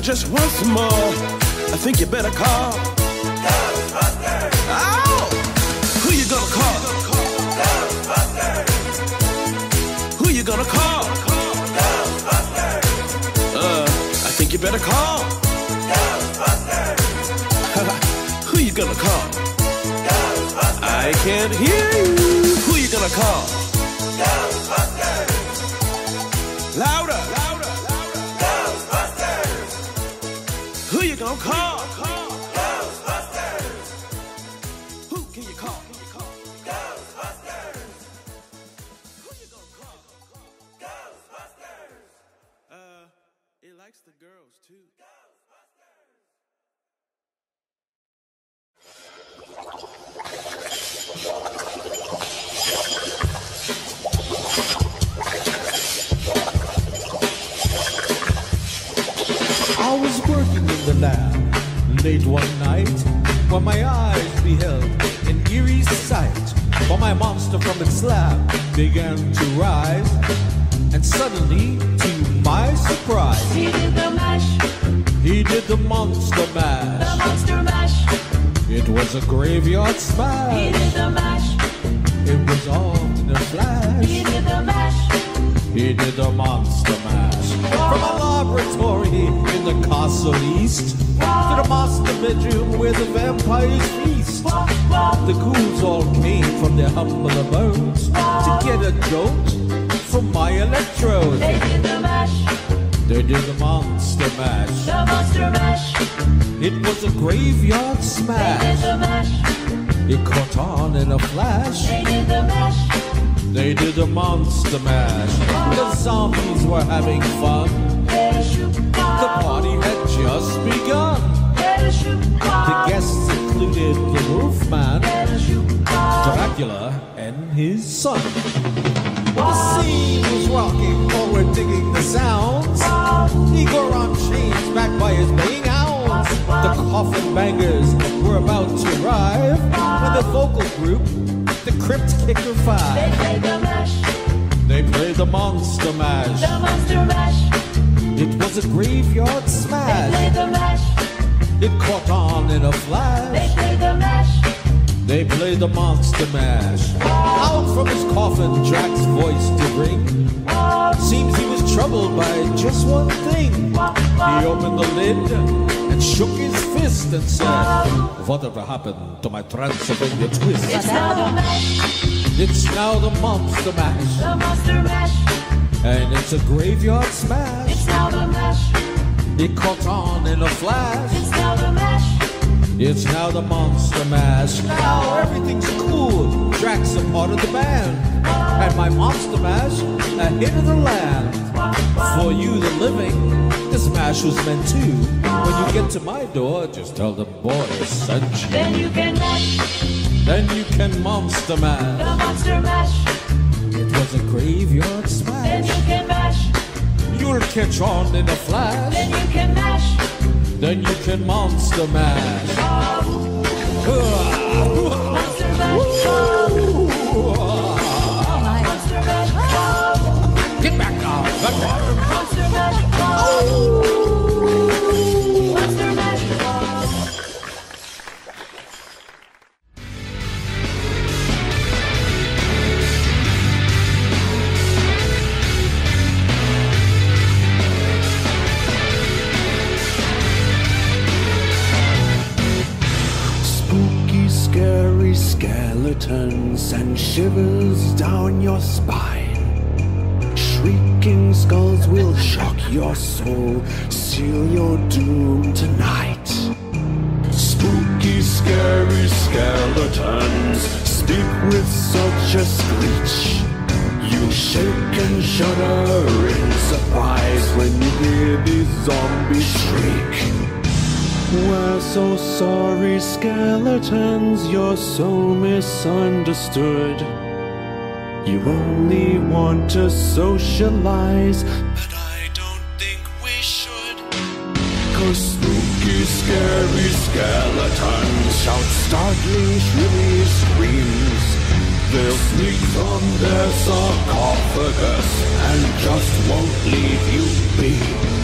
you just once more, I think you better call. Ow! Who you gonna call? Who you gonna call? Uh, I think you better call. Who you gonna call? I can't hear you. Who you gonna call? Louder, Who you call? Who can you call? Who you gonna call? Uh, it likes the girls too. I was working in the lab late one night when my eyes beheld an eerie sight. For my monster from its slab began to rise, and suddenly, to my surprise, He did the mash, he did the monster mash. the monster mash. It was a graveyard smash. He did the mash, It was all in a flash. he did the mash. He did the monster mash. From a laboratory in the castle east to the master bedroom where the vampires feast. The ghouls all came from their humble abodes to get a jolt from my electrode. they did the mash, They did the monster mash. the monster mash. It was a graveyard They did smash. the mash, It caught on in a flash. they did the mash. They did a monster mash. The zombies were having fun. The party had just begun. The guests included the Wolfman, Dracula, and his son. The scene was rocking we're digging the sounds. Igor on chains backed by his baying hounds. coffin bangers were about to arrive when the vocal group, the Crypt Kicker Five, They Five, play the mash, they played the Monster Mash. the monster mash. It was a graveyard smash. They smash. play the mash, It caught on in a flash. they flash. play the mash. They played the Monster Mash. Out from his coffin, Drac's voice did ring. Seems he troubled by just one thing. He opened the lid and shook his fist and said, Whatever happened to my Transylvania twist? It's now the mash, It's now the Monster Mash, the monster mash. and it's a graveyard smash. It's now the mash, It caught on in a flash. it's now the mash. It's now the Monster Mash. Now everything's cool. Drac's a part of the band. And my Monster Mash, a hit of the land. For you, the living, this mash was meant to. When you get to my door, just tell the boy sent you. Then you can mash, Then you can Monster Mash. the monster mash. It was a graveyard smash. Then you can mash, You'll catch on in a flash. then you can mash. Then you can Monster Mash. Monster mash, skeletons send shivers down your spine. Shrieking skulls will shock your soul, seal your doom tonight. Spooky, scary skeletons speak with such a screech. You shake and shudder in surprise when you hear these zombies shriek. We're so sorry, skeletons, you're so misunderstood. You only want to socialize, scary skeletons shout startling, shrilly screams. They'll sneak from their sarcophagus and just won't leave you be.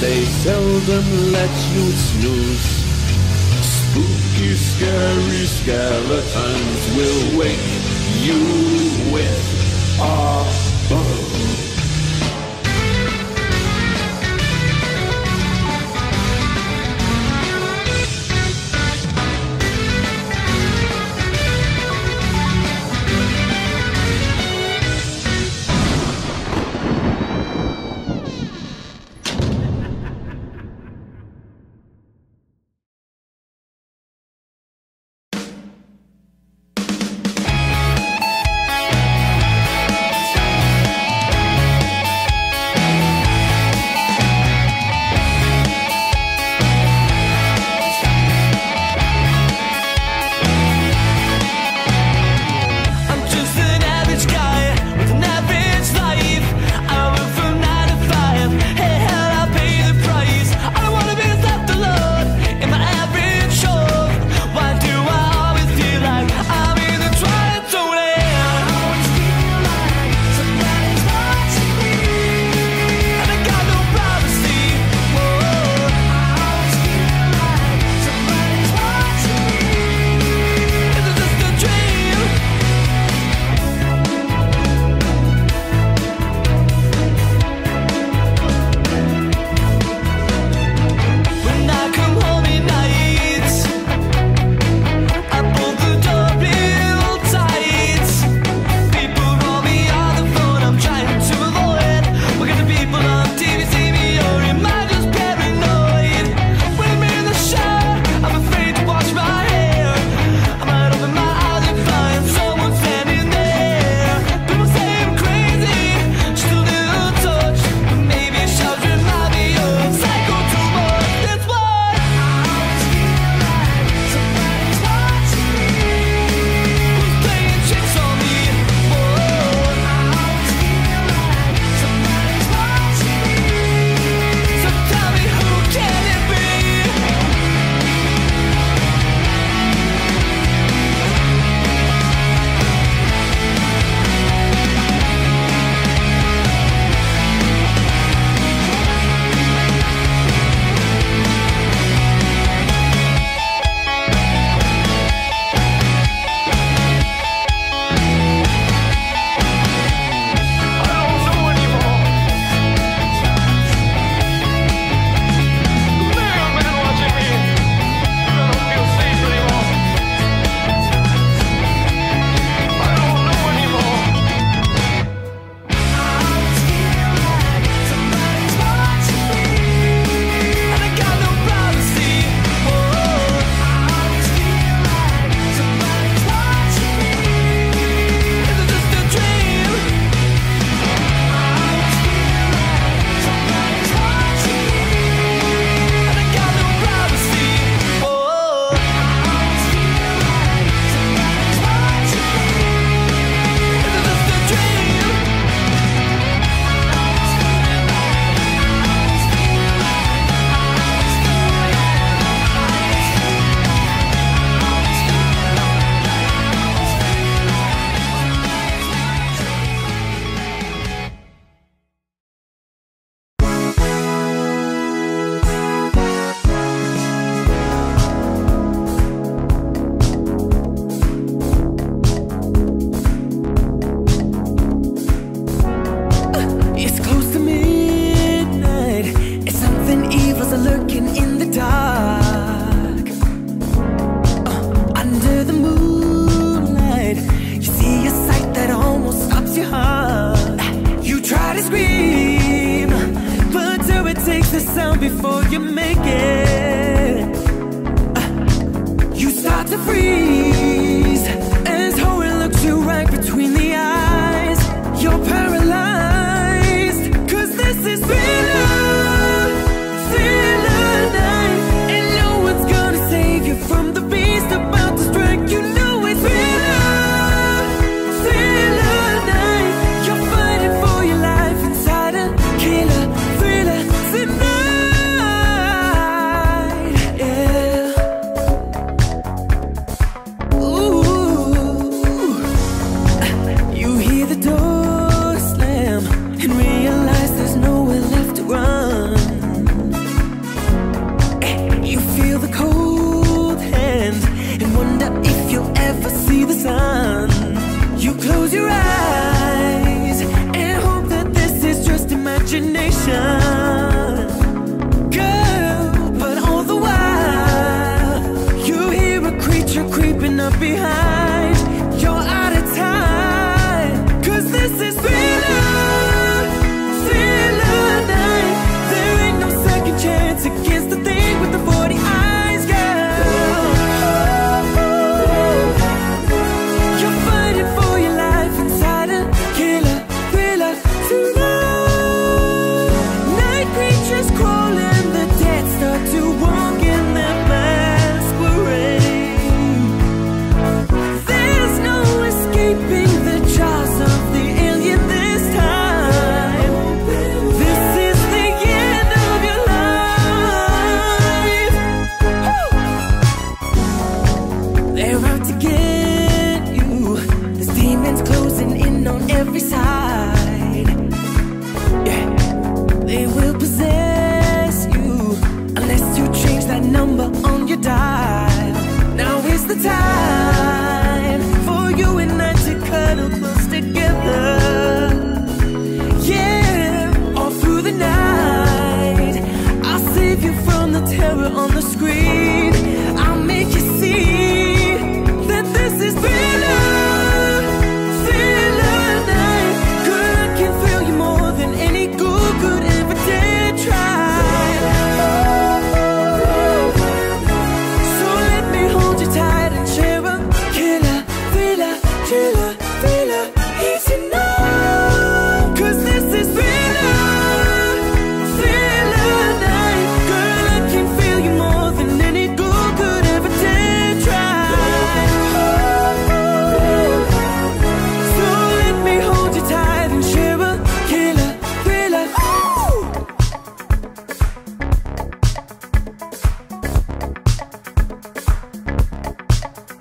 They seldom let you snooze. Spooky, scary skeletons will wake you with a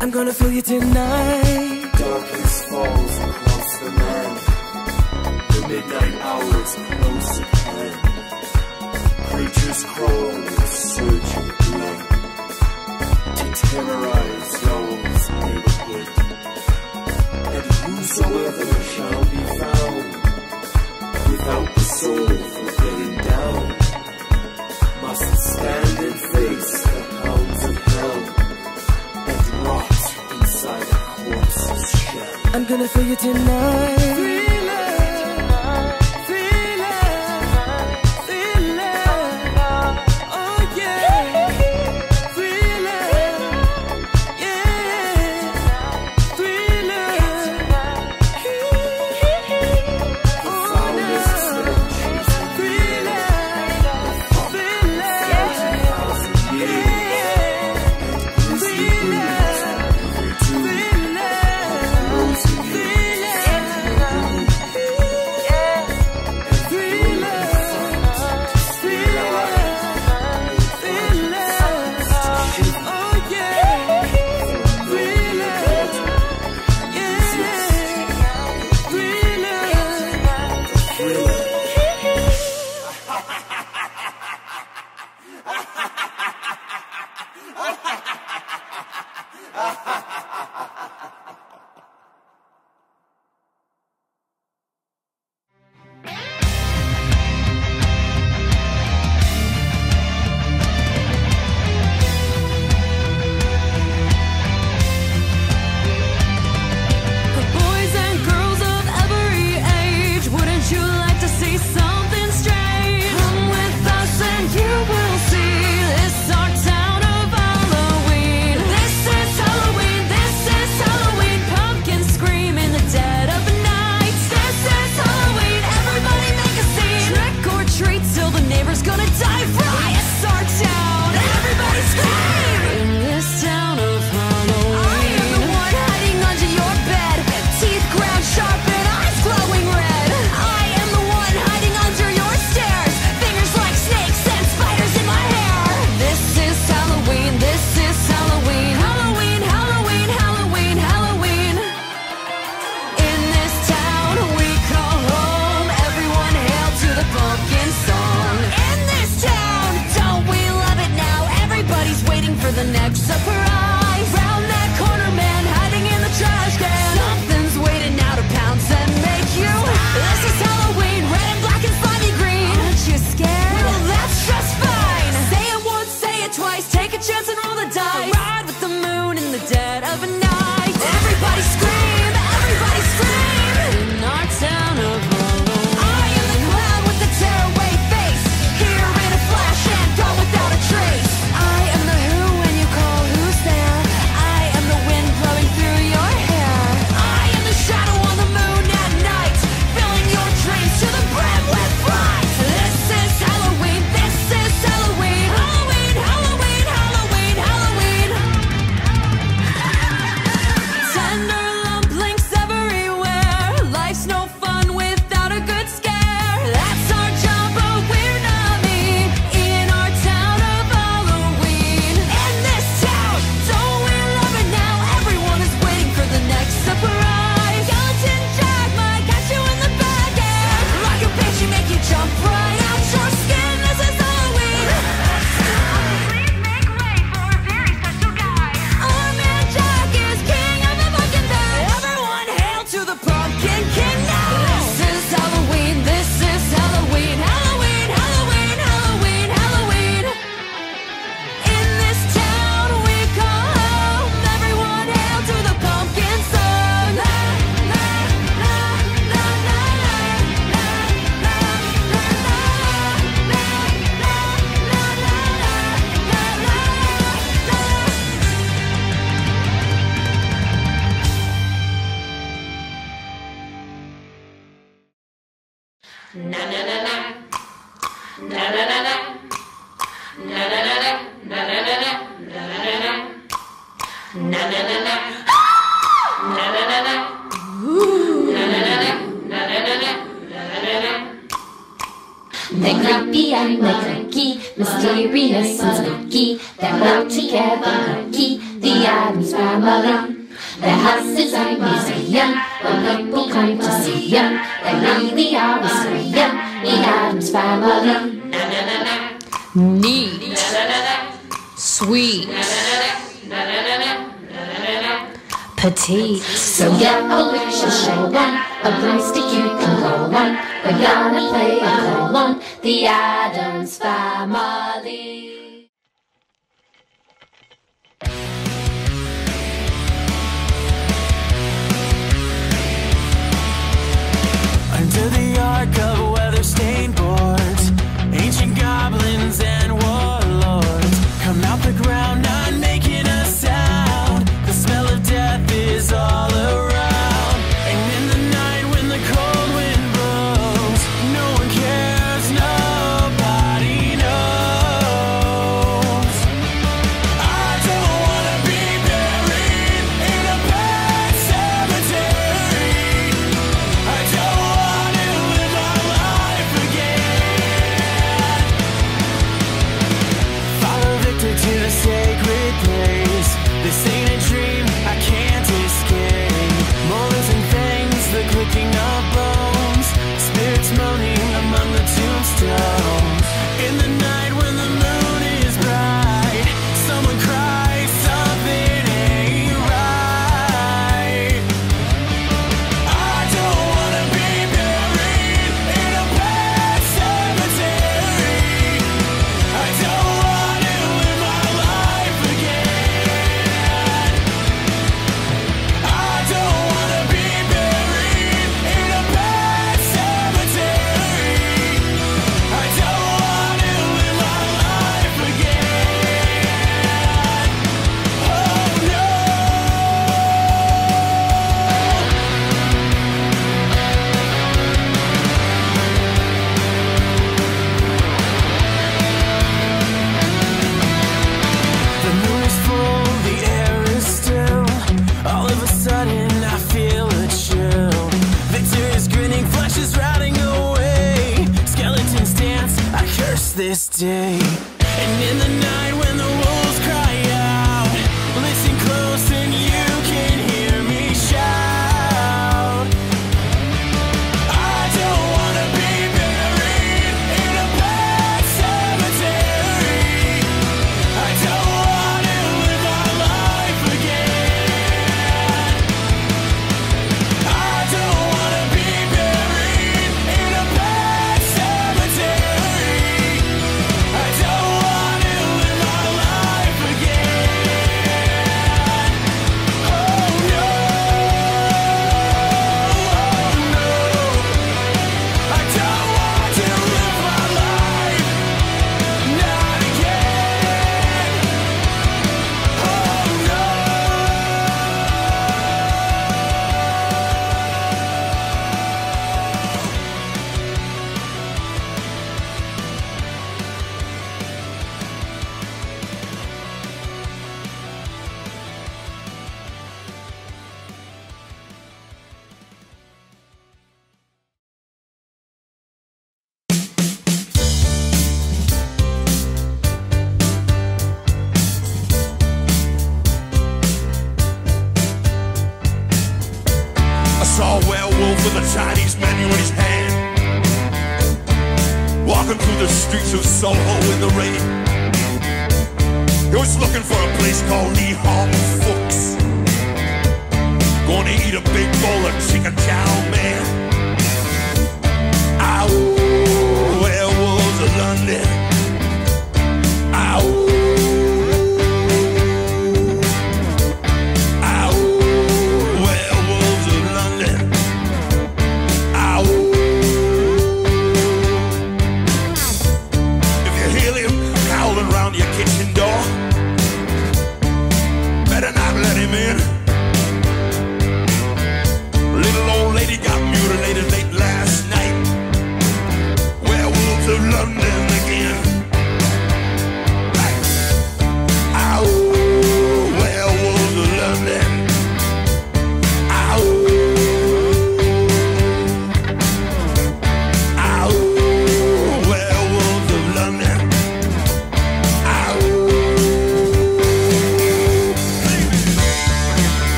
I'm gonna feel you tonight. Darkness falls across the land. The midnight hours close at hand. Creatures crawl with the blood To terrorize y'all's neighborhood And whosoever shall be found Without the soul I'm gonna feel you tonight.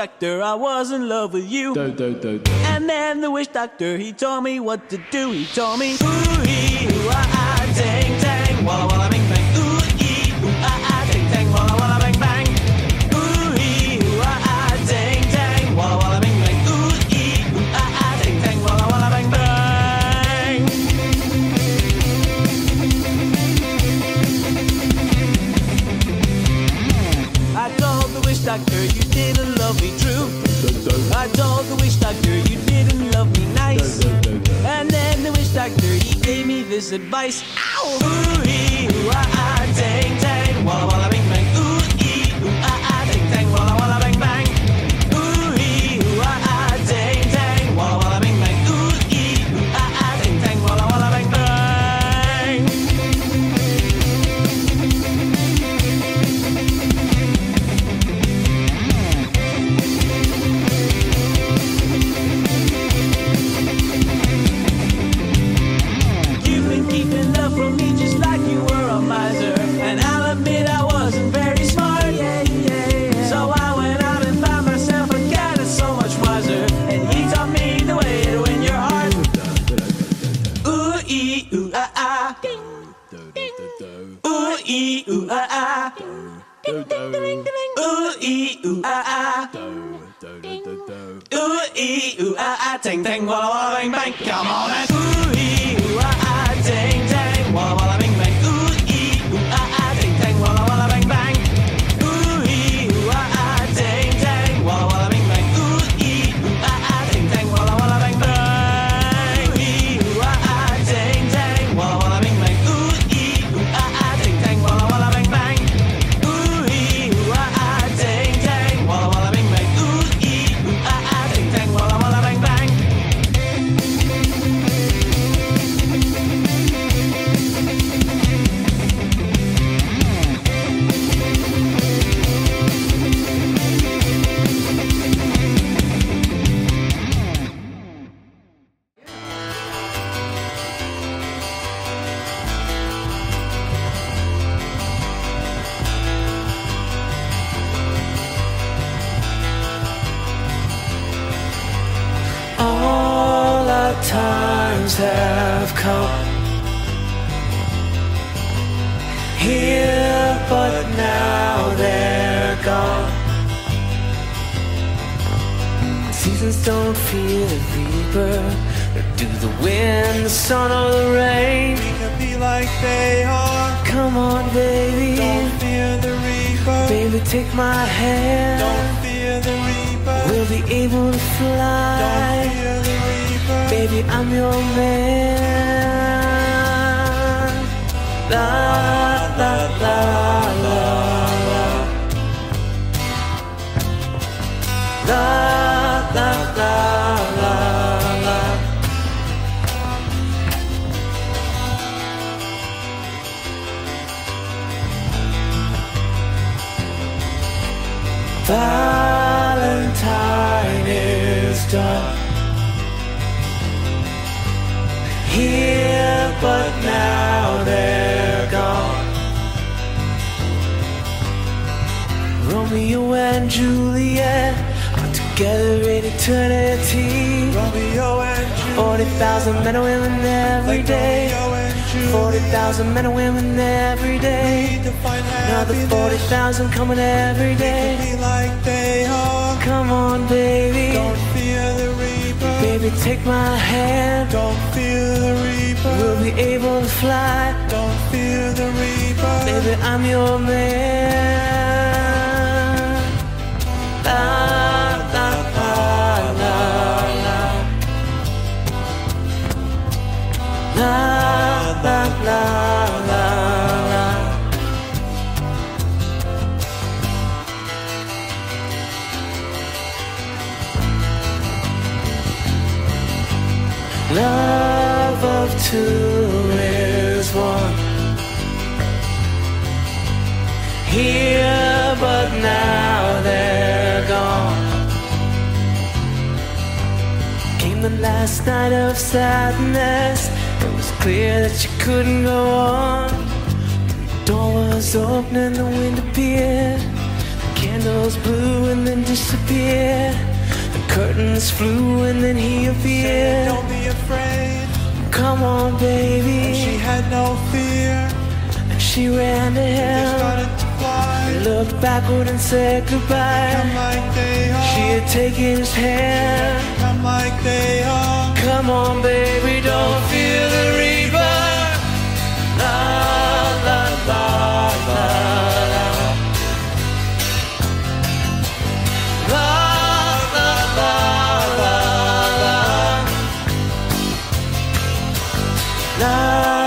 Doctor I was in love with you. And then the witch doctor he told me what to do. He told me ooh ee ooh ah ah dang dang walla walla bing bang ooh ee ooh ah ah dang dang walla walla bang bang ooh ooh ah ah dang dang walla walla bing bang ooh ee ooh ah ah dang dang walla walla bang bang. I told the witch doctor love me true. I told the witch doctor you didn't love me nice. And then the witch doctor he gave me this advice. Ow! Ooh ee ooh ah ah dang dang walla walla ooh, ah, ah. Ooh, ee, ooh, ah, ah. Ooh, ee, ooh, ah, ah. Ting, ting, walla, walla, bang, bang. Come on and ooh, ee, ooh, ah, ah. Ting, ting, they're gone. Seasons don't fear the reaper, nor do the wind, the sun, or the rain. We can be like they are. Come on, baby, Don't fear the reaper. baby, take my hand. Don't fear the reaper. We'll be able to Don't fly. fear the reaper. Baby, I'm your man. La la la la la. Valentine is done here, but now they're gone. Romeo and Juliet together in eternity. Romeo and Juliet. Forty thousand men and women every Like day. Romeo and Juliet. Forty thousand men and women every day. Need to find Another forty thousand coming every day. Be like they are. Come on, baby. Don't fear the reaper. Baby, take my hand. Don't fear the reaper. We'll be able to fly. Don't fear the reaper. Baby, I'm your man. La last night of sadness. It was clear that you couldn't go on. The door was open and the wind appeared. The candles blew and then disappeared. The curtains flew and then he appeared. Don't be afraid. Come on, baby. She had no fear. And she ran to him. started to fly. Looked backward and said goodbye. like. She had taken his hand. Like they are. Come on, baby, don't feel the la la la la. La la la la la. La la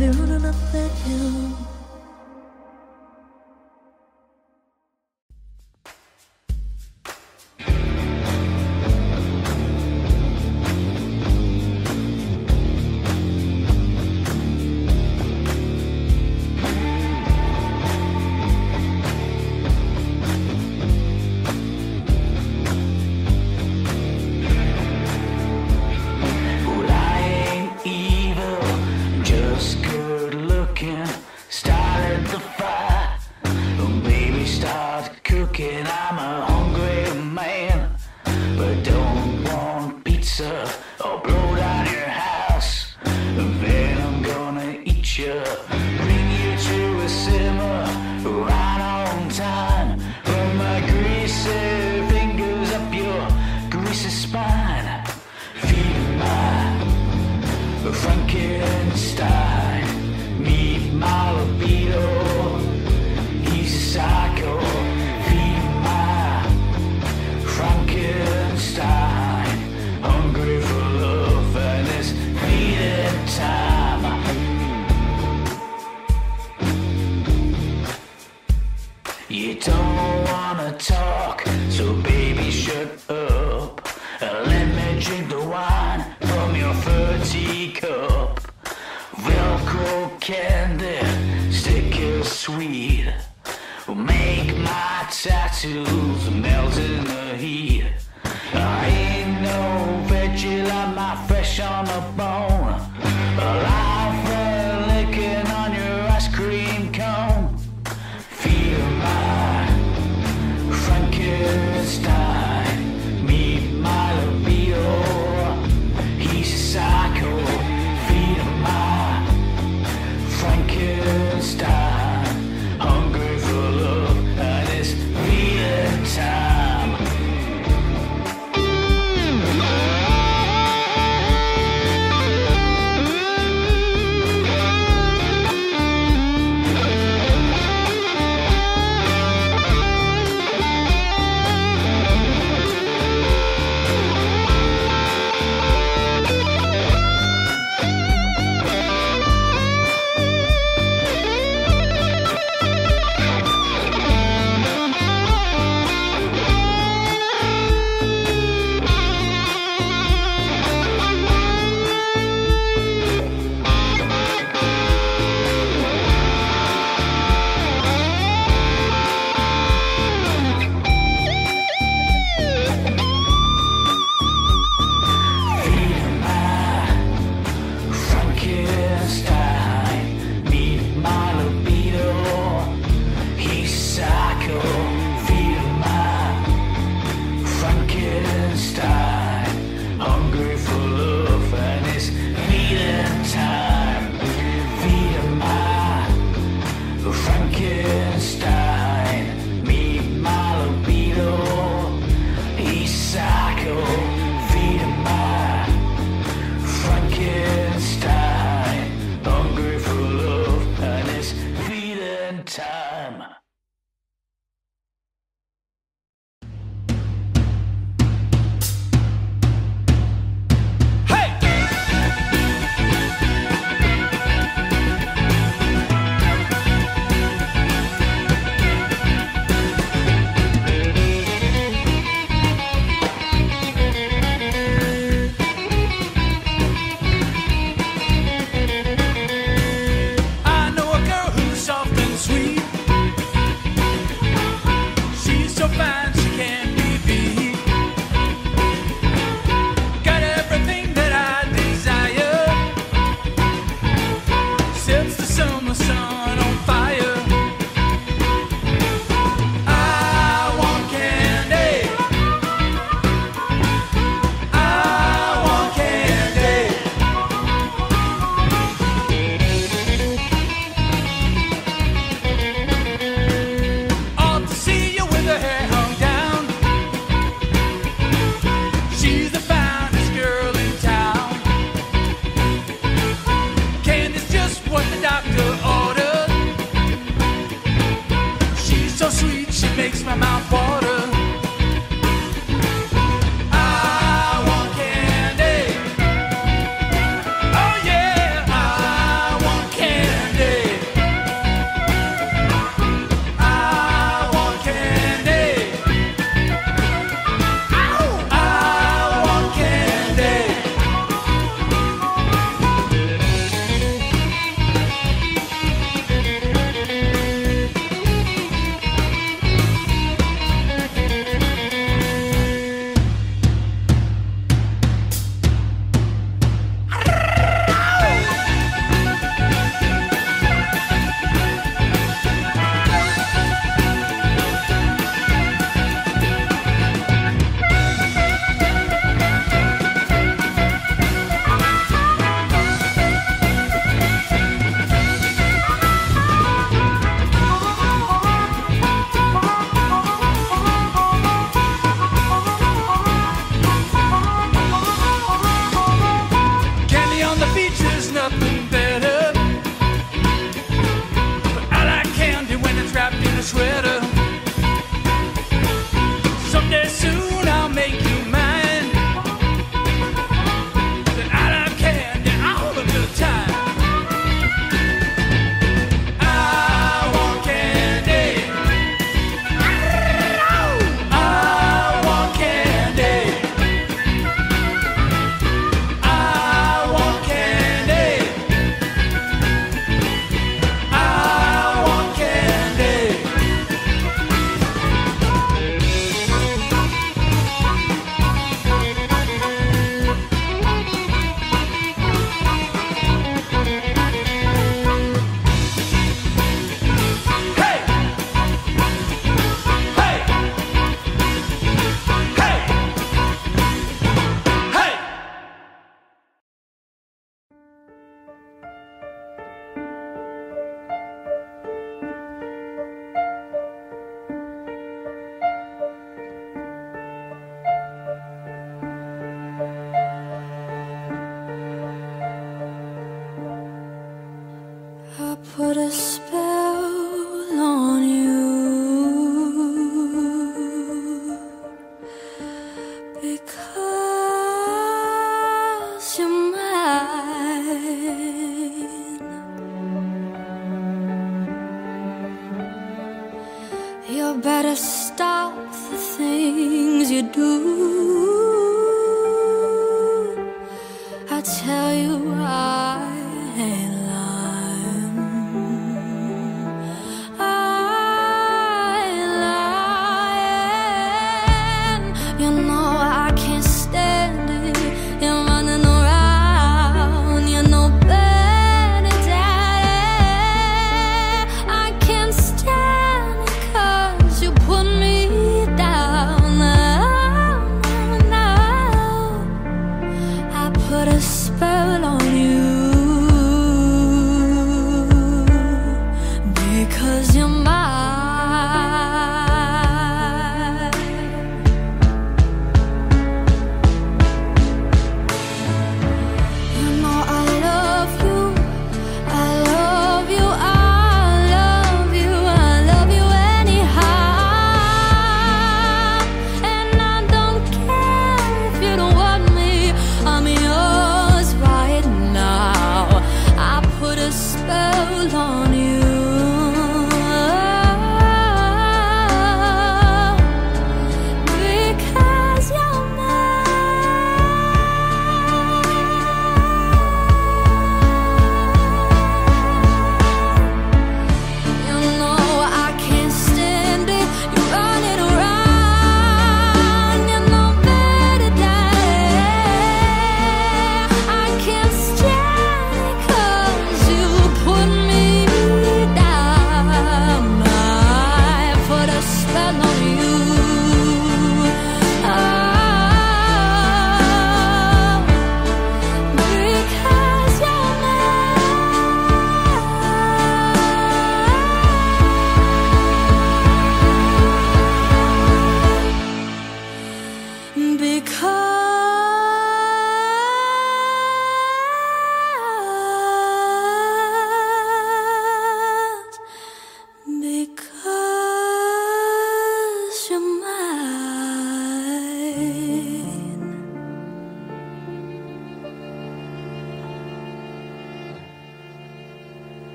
do, do, do.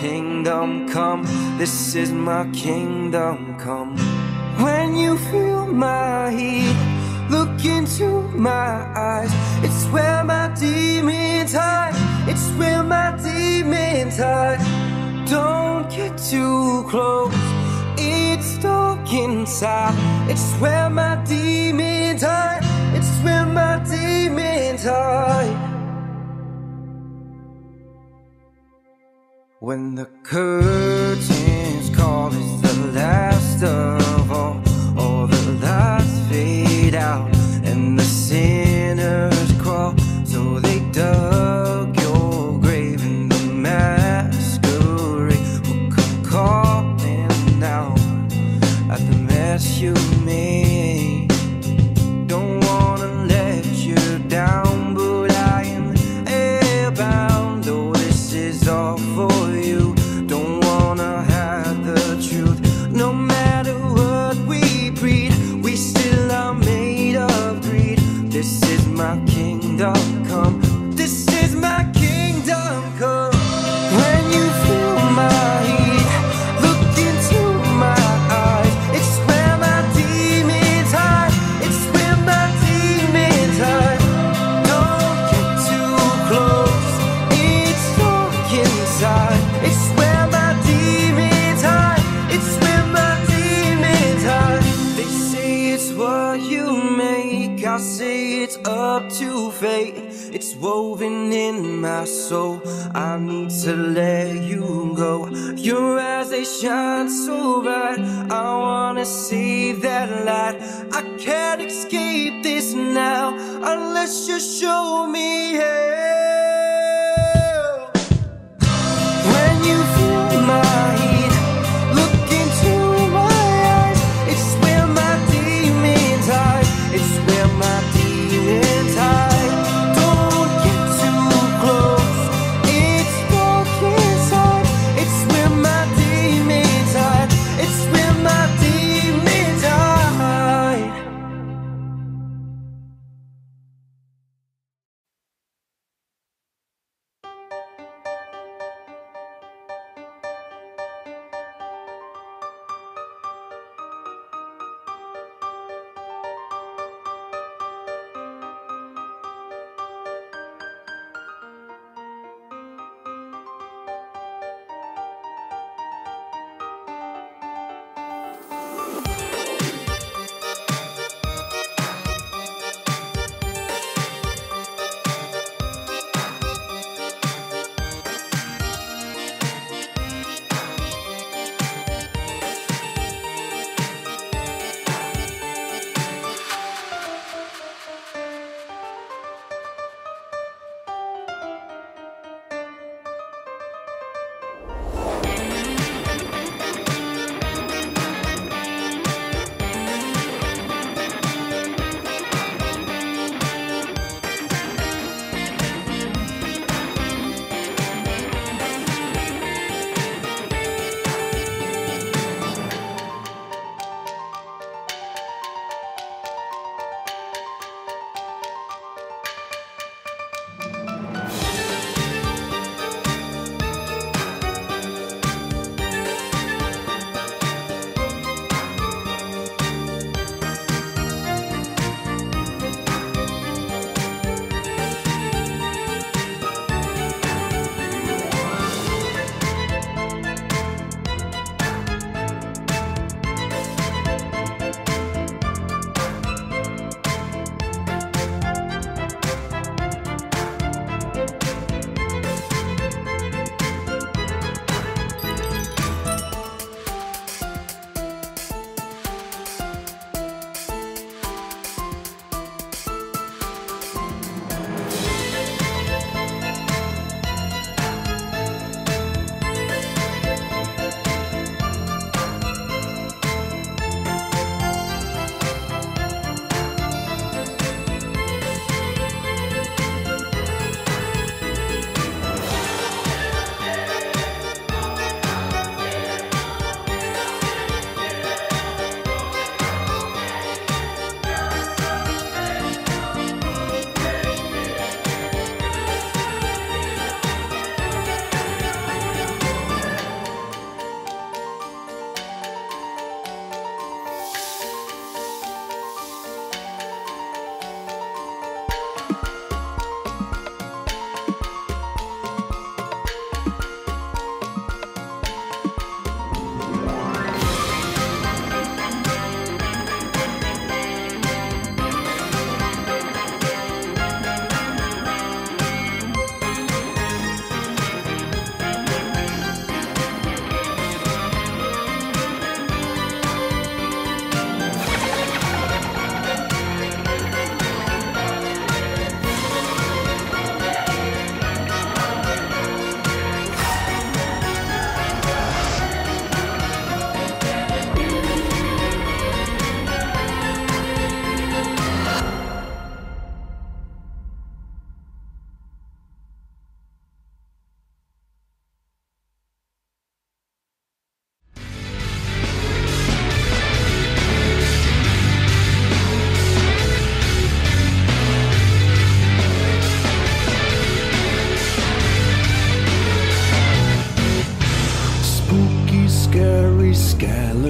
Kingdom come, this is my kingdom When the curtains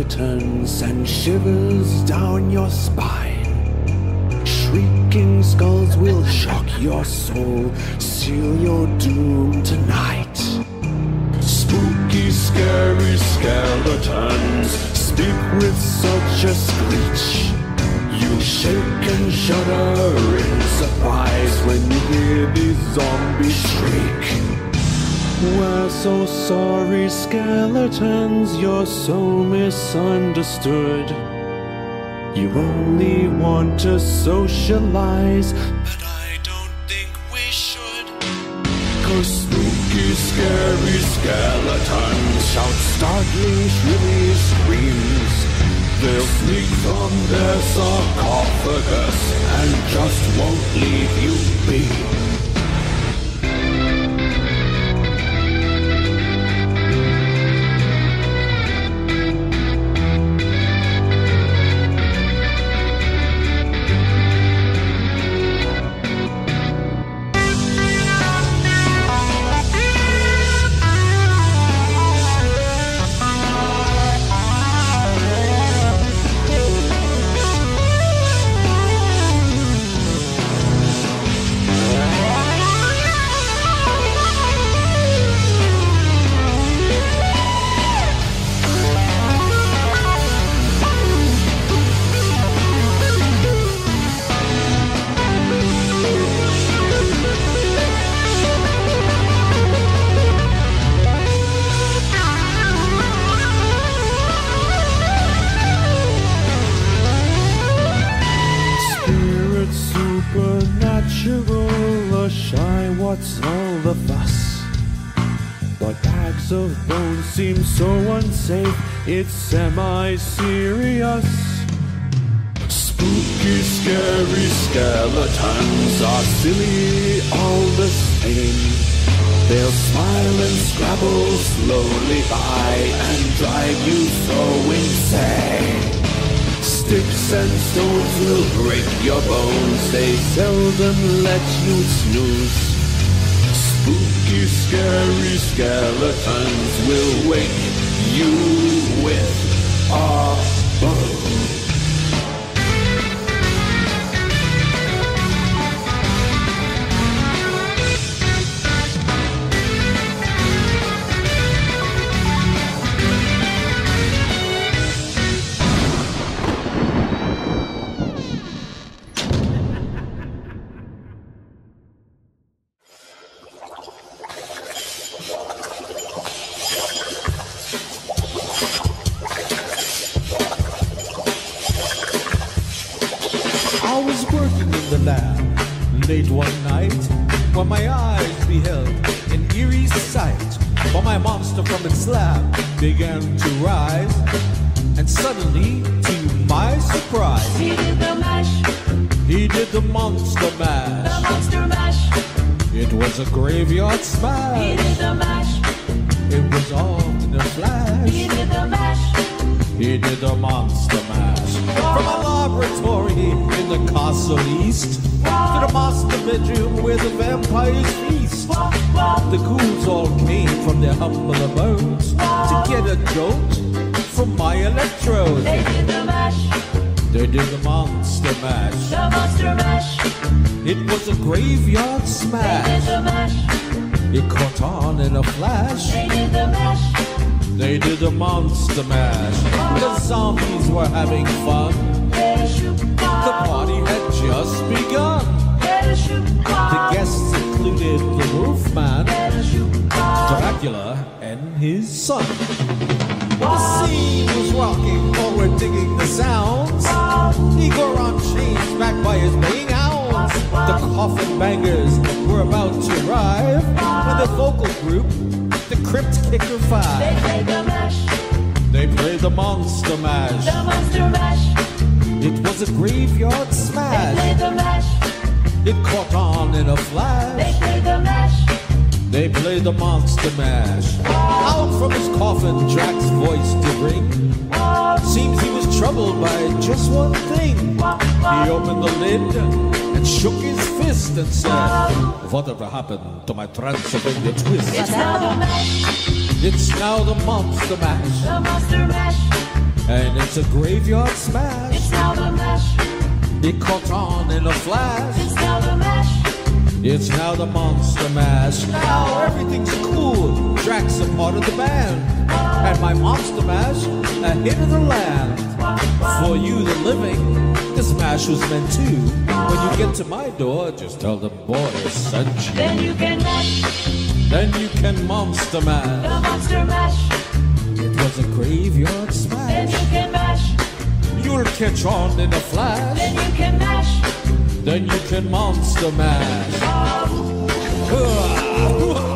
skeletons send shivers down your spine. Shrieking skulls will shock your soul, seal your doom tonight. Spooky, scary skeletons speak with such a screech. You shake and shudder in surprise when you hear these zombies shriek. We're so sorry, skeletons, you're so misunderstood. You only want to socialize, but I don't think we should. Cause spooky, scary skeletons shout startling, shrilly screams. They'll sneak from their sarcophagus and just won't leave you be. It's semi-serious. Spooky, scary skeletons are silly all the same. They'll smile and scrabble slowly by and drive you so insane. Sticks and stones will break your bones, they seldom let you snooze. Spooky, scary skeletons will wake you with monster mash. Out from his coffin, Jack's voice did ring. Seems he was troubled by just one thing. He opened the lid and shook his fist and said, Whatever happened to my Transylvania twist? It's now the mash, It's now the monster mash, the monster mash. and it's a graveyard smash. It's now the mash, It caught on in a flash. it's now the mash. It's now the Monster Mash. Now everything's cool. Drac's a part of the band. And my Monster Mash, a hit of the land. For you, the living, this mash was meant to. When you get to my door, just tell the boy I sent you. Then you can mash Then you can Monster Mash. the monster mash. It was a graveyard smash. Then you can mash. You'll catch on in a flash. Then you can mash. Then you can Monster Mash. Oh. Mash.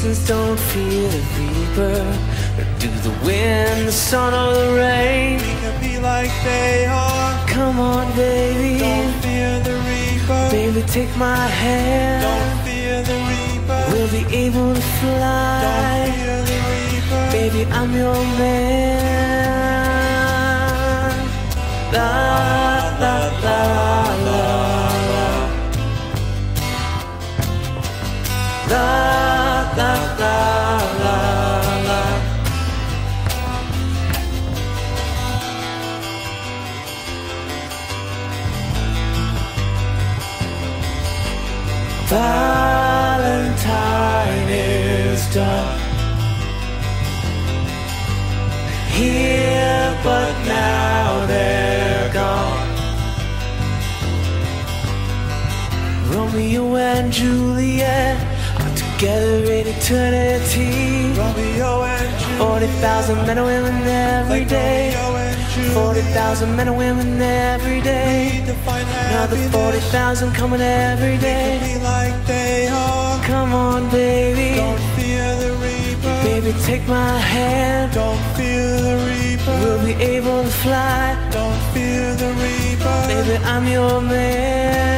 seasons don't fear the reaper, or do the wind, the sun, or the rain. We can be like they are. Come on, baby. Don't fear the reaper. Baby, take my hand. Don't fear the reaper. We'll be able to fly. Don't fear the reaper. Baby, I'm your man. La la la la. la. Valentine is done. Here but now they're gone. Romeo and Juliet together in eternity. Romeo and Juliet. 40,000 men and women every day. Romeo and Juliet. 40,000 men and women every day. Another 40,000 coming every day. Be like they are. Come on, baby. Don't fear the reaper. Baby, take my hand. Don't fear the reaper. We'll be able to fly. Don't fear the reaper. Baby, I'm your man.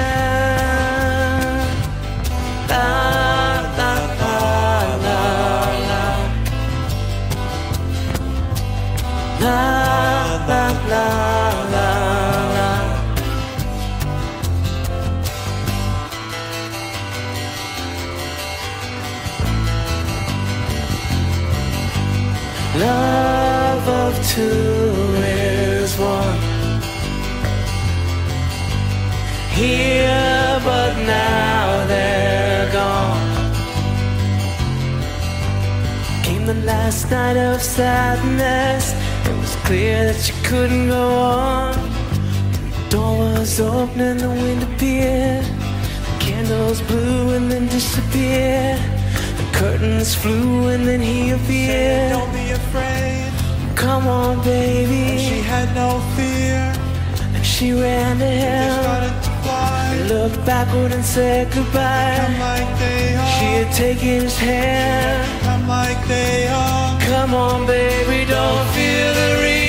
La, La, la, la, la. Love of two is one. Here, but now they're gone. Came the last night of sadness. Clear that you couldn't go on. The door was open and the wind appeared. The candles blew and then disappeared. The curtains flew and then he appeared. Don't be afraid. Come on, baby. She had no fear. And she ran to him. started to fly. Looked backward and said goodbye. like they are. She had taken his hand. Come like they are. Come on, baby, don't feel the reaper.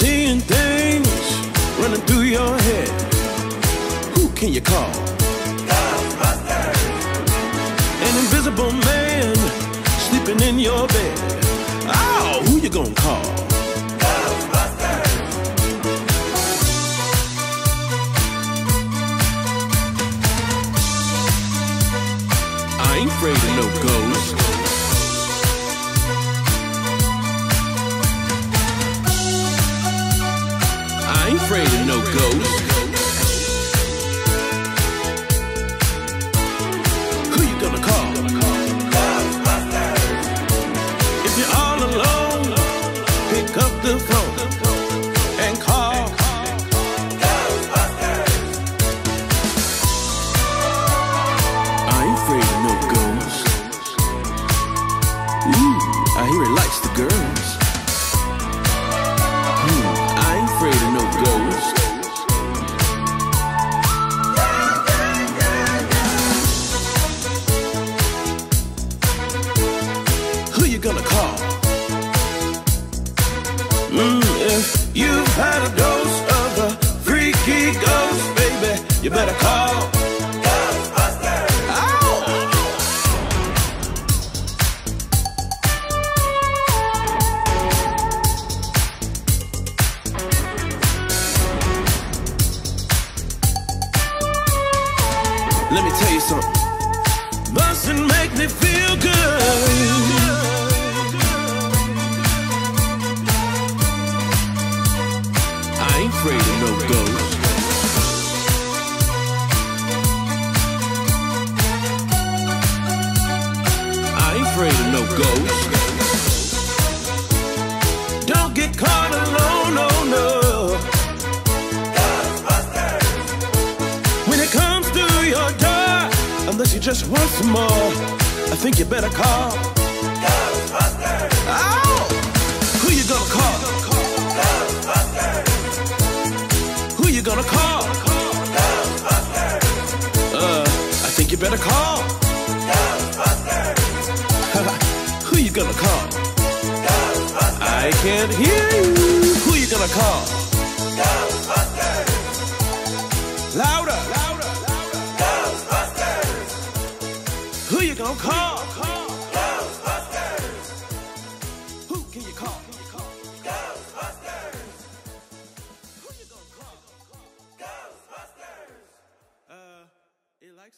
Seeing things running through your head. Who can you call? Ghostbusters. An invisible man sleeping in your bed. Oh, who you gonna call?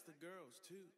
The girls too.